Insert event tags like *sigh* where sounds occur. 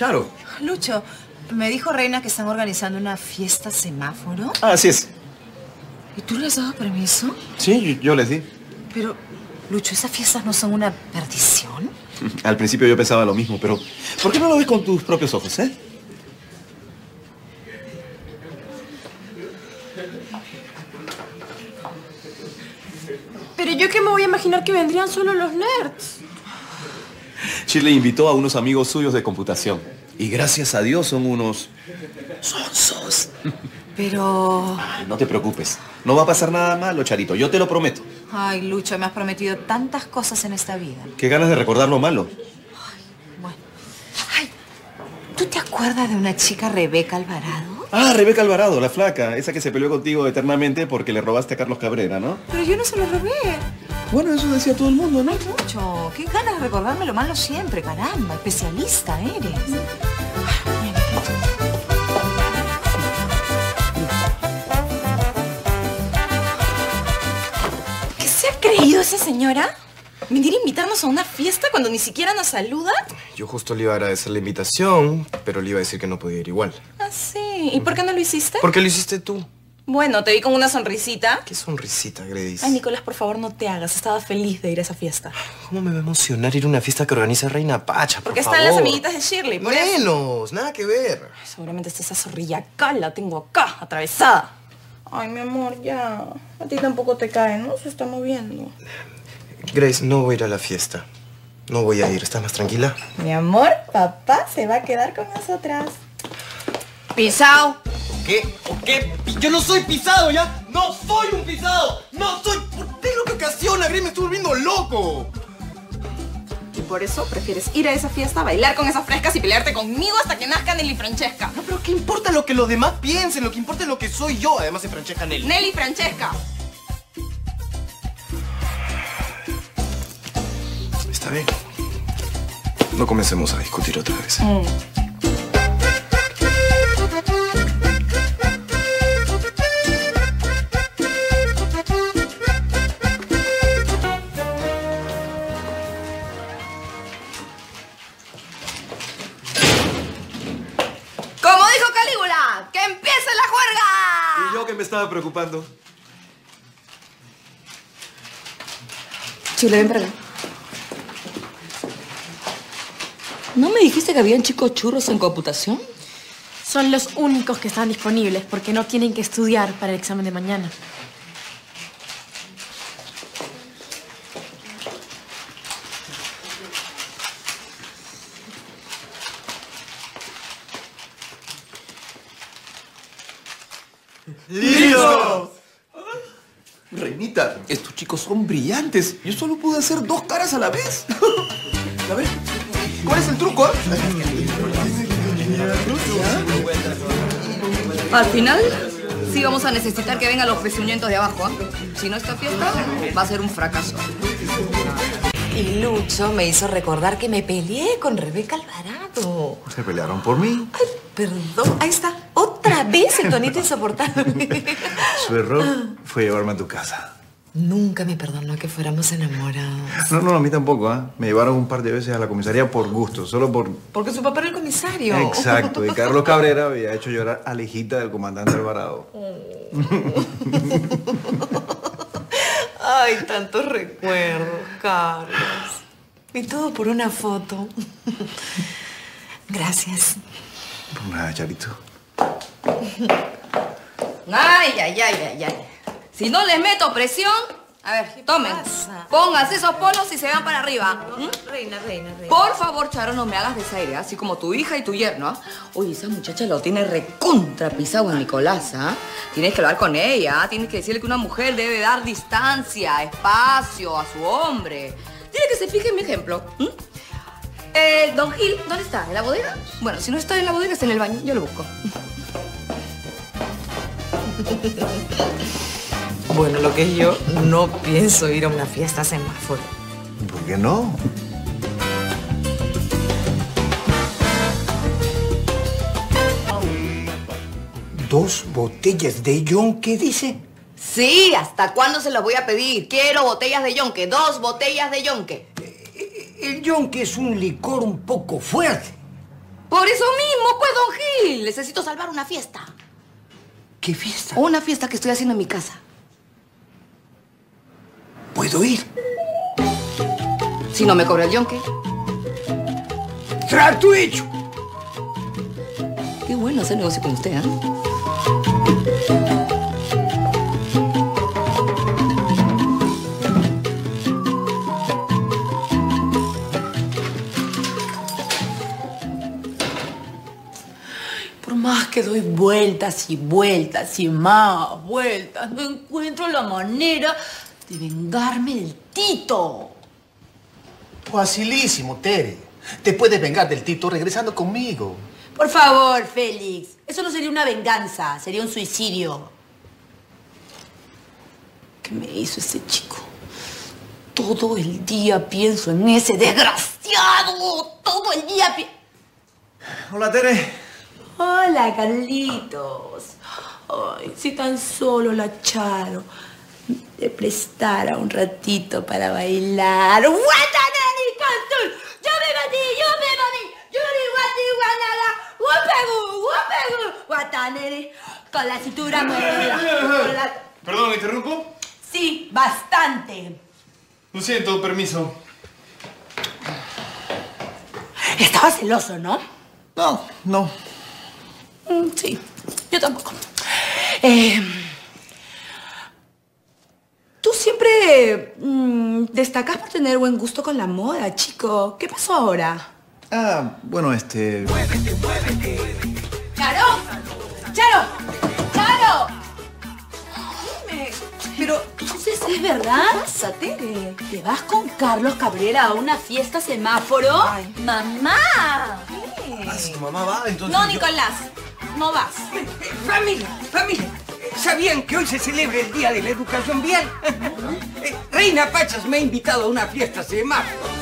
Charo. Lucho, me dijo Reina que están organizando una fiesta semáforo. Ah, así es. ¿Y tú le has dado permiso? Sí, yo, yo les di. Pero, Lucho, ¿esas fiestas no son una perdición? *laughs* Al principio yo pensaba lo mismo, pero ¿por qué no lo ves con tus propios ojos, eh? Pero yo que me voy a imaginar que vendrían solo los nerds. Shirley invitó a unos amigos suyos de computación. Y gracias a Dios son unos... sonsos. Pero... No te preocupes. No va a pasar nada malo, Charito. Yo te lo prometo. Ay, Lucho, me has prometido tantas cosas en esta vida. Qué ganas de recordar lo malo. Bueno. Ay, ¿tú te acuerdas de una chica Rebeca Alvarado? Ah, Rebeca Alvarado, la flaca. Esa que se peleó contigo eternamente porque le robaste a Carlos Cabrera, ¿no? Pero yo no se lo robé. Bueno, eso decía todo el mundo, ¿no? Lucho, qué ganas de recordarme lo malo siempre, caramba. Especialista eres. ¿Qué se ha creído esa señora? ¿Venir a invitarnos a una fiesta cuando ni siquiera nos saluda? Yo justo le iba a agradecer la invitación, pero le iba a decir que no podía ir igual. Sí. ¿Y por qué no lo hiciste? ¿Por qué lo hiciste tú? Bueno, te vi con una sonrisita. Qué sonrisita, Grace. Ay, Nicolás, por favor, no te hagas. Estaba feliz de ir a esa fiesta. ¿Cómo me va a emocionar ir a una fiesta que organiza Reina Pacha, por Porque favor? están las amiguitas de Shirley. por eso. Menos, nada que ver. Ay, Seguramente está esa zorrilla acá, la tengo acá, atravesada. Ay, mi amor, ya. A ti tampoco te cae, ¿no? Se está moviendo. Grace, no voy a ir a la fiesta. No voy a ir. ¿Estás más tranquila? Mi amor, papá se va a quedar con nosotras. Pisao. ¿Qué? ¿O qué? Yo no soy pisado, ¿ya? ¡No soy un pisado! ¡No soy! ¿Por qué lo que ocasiona, Grace? Me estoy volviendo loco. Y por eso prefieres ir a esa fiesta, bailar con esas frescas y pelearte conmigo hasta que nazca Nelly Francesca. No, pero ¿qué importa lo que los demás piensen? Lo que importa es lo que soy yo. Además, es Francesca Nelly. Nelly Francesca. Está bien. No comencemos a discutir otra vez. Como me estaba preocupando. Chile, ven para acá. ¿No me dijiste que habían chicos churros en computación? Son los únicos que están disponibles porque no tienen que estudiar para el examen de mañana. ¡Listos! Reinita, estos chicos son brillantes. Yo solo pude hacer dos caras a la vez. *laughs* A ver, ¿cuál es el truco? eh? Al final, sí vamos a necesitar que vengan los presumientos de abajo, ¿ah? Si no, esta fiesta va a ser un fracaso. Y Lucho me hizo recordar que me peleé con Rebeca Alvarado. Se pelearon por mí. Ay, perdón. Ahí está. Otra vez el tonito insoportable. *laughs* Su error fue llevarme a tu casa. Nunca me perdonó que fuéramos enamorados. No, no, a mí tampoco, ¿ah? Me llevaron un par de veces a la comisaría por gusto, solo por... Porque su papá era el comisario. Exacto, y Carlos Cabrera había hecho llorar a la hijita del comandante Alvarado. Ay, tantos recuerdos, Carlos. Y todo por una foto. Gracias. Por nada, Charito. *laughs* Ay, ay, ay, ay, ay. Si no les meto presión, a ver, tomen. pasa? Pónganse esos polos y se van para arriba. ¿m? Reina, reina, reina. Por favor, Charo, no me hagas desaire, así como tu hija y tu yerno. ¿ah? Oye, esa muchacha lo tiene recontra pisado a Nicolás, ¿ah? Tienes que hablar con ella, ¿ah? tienes que decirle que una mujer debe dar distancia, espacio a su hombre. Tiene que se fije en mi ejemplo. ¿m? Eh, don Gil, ¿dónde está? ¿En la bodega? Bueno, si no está en la bodega, está en el baño. Yo lo busco. Bueno, lo que es yo, no pienso ir a una fiesta semáforo. ¿Por qué no? Dos botellas de yonque, dice. Sí, ¿hasta cuándo se los voy a pedir? Quiero botellas de yonque, dos botellas de yonque. El yonque es un licor un poco fuerte. Por eso mismo, pues, don Gil. Necesito salvar una fiesta. ¿Qué fiesta? Una fiesta que estoy haciendo en mi casa. ¿Puedo ir? Si no me cobra el yonque. ¡Trato hecho! Qué bueno hacer negocio con usted, ¿eh? Que doy vueltas y vueltas y más vueltas, no encuentro la manera de vengarme del Tito. Facilísimo, Tere. Te puedes vengar del Tito regresando conmigo. Por favor, Félix. Eso no sería una venganza, sería un suicidio. ¿Qué me hizo ese chico? Todo el día pienso en ese desgraciado. Todo el día pienso... Hola, Tere. Hola, Carlitos. Ay, si tan solo la Charo le prestara un ratito para bailar. ¡Guatanani, cantul! ¡Yo me batí, yo me batí! ¡Yo me guati, guanala! ¡Guapegu, guapegu! ¡Guatanani! Con la cintura la- Perdón, ¿me interrumpo? Sí, bastante. Lo siento, permiso. Estaba celoso, ¿no? No, no. Mm, Sí, yo tampoco. Eh, Tú siempre mm, destacas por tener buen gusto con la moda, chico. ¿Qué pasó ahora? Ah, bueno, este... ¡Charo! ¡Charo! ¡Charo! Dime, pero entonces es verdad, Tere? ¿Te vas con Carlos Cabrera a una fiesta semáforo? ¡Mamá! Ah, si tu mamá va, entonces. No, yo- Nicolás, no vas. Familia, familia. ¿Sabían que hoy se celebra el Día de la Educación Vial? *laughs* Eh, Reina Pachas me ha invitado a una fiesta semáforo.